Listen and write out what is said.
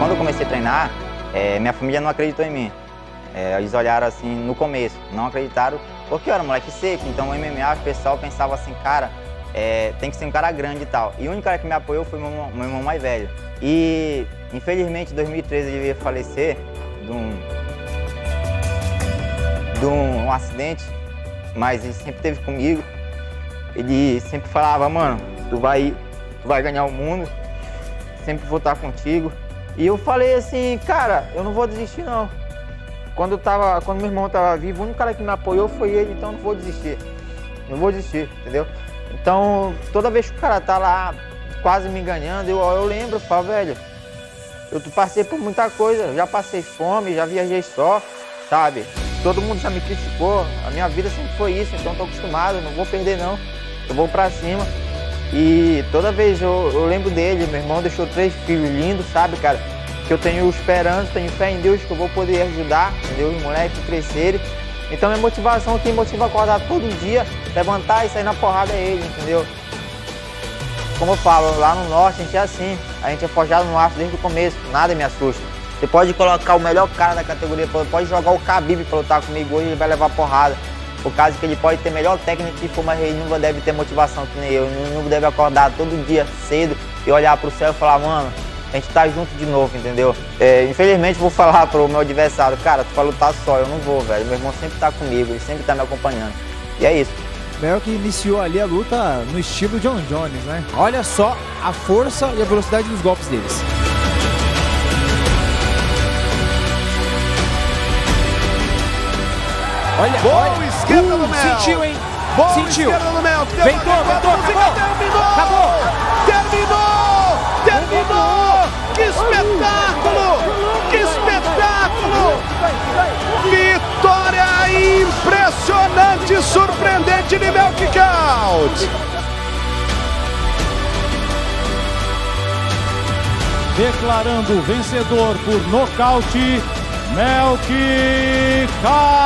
quando eu comecei a treinar, é, minha família não acreditou em mim. É, eles olharam assim no começo, não acreditaram, porque eu era moleque seco, então o MMA, o pessoal pensava assim, cara, é, tem que ser um cara grande e tal. E o único cara que me apoiou foi meu, meu irmão mais velho. E, infelizmente, em 2013 ele veio falecer de um, de um, um acidente, mas ele sempre esteve comigo. Ele sempre falava, mano, tu vai, tu vai ganhar o mundo, sempre vou estar contigo. E eu falei assim, cara, eu não vou desistir não. Quando, eu tava, quando meu irmão estava vivo, o único cara que me apoiou foi ele, então não vou desistir. Não vou desistir, entendeu? Então, toda vez que o cara tá lá quase me enganando, eu, eu lembro, eu falo, velho, eu passei por muita coisa, já passei fome, já viajei só, sabe? Todo mundo já me criticou, a minha vida sempre foi isso, então tô acostumado, não vou perder não, eu vou pra cima. E toda vez eu, eu lembro dele, meu irmão deixou três filhos lindos, sabe, cara? Que eu tenho esperança, tenho fé em Deus que eu vou poder ajudar, entendeu? Os moleques crescerem. Então minha motivação, quem motiva a acordar todo dia, levantar e sair na porrada é ele, entendeu? Como eu falo, lá no norte a gente é assim, a gente é forjado no aço desde o começo, nada me assusta. Você pode colocar o melhor cara da categoria, pode jogar o Khabib para lutar comigo hoje, ele vai levar porrada. Por causa que ele pode ter melhor técnica que for, mas ele nunca deve ter motivação que nem eu. Ele nunca deve acordar todo dia cedo e olhar pro céu e falar, mano, a gente tá junto de novo, entendeu? É, infelizmente vou falar pro meu adversário, cara, tu vai lutar só, eu não vou, velho. Meu irmão sempre tá comigo, ele sempre tá me acompanhando. E é isso. Mel que iniciou ali a luta no estilo John Jones, né? Olha só a força e a velocidade dos golpes deles. Olha, Boa olha. esquerda uh, do Mel. Sentiu, hein? Boa sentiu. esquerda do Mel. Ventou, ventou, acabou. Terminou. Acabou. Terminou. Terminou. Que espetáculo. Que espetáculo. Vitória impressionante, surpreendente de Mel Kickout. Declarando vencedor por nocaute Melk Cal.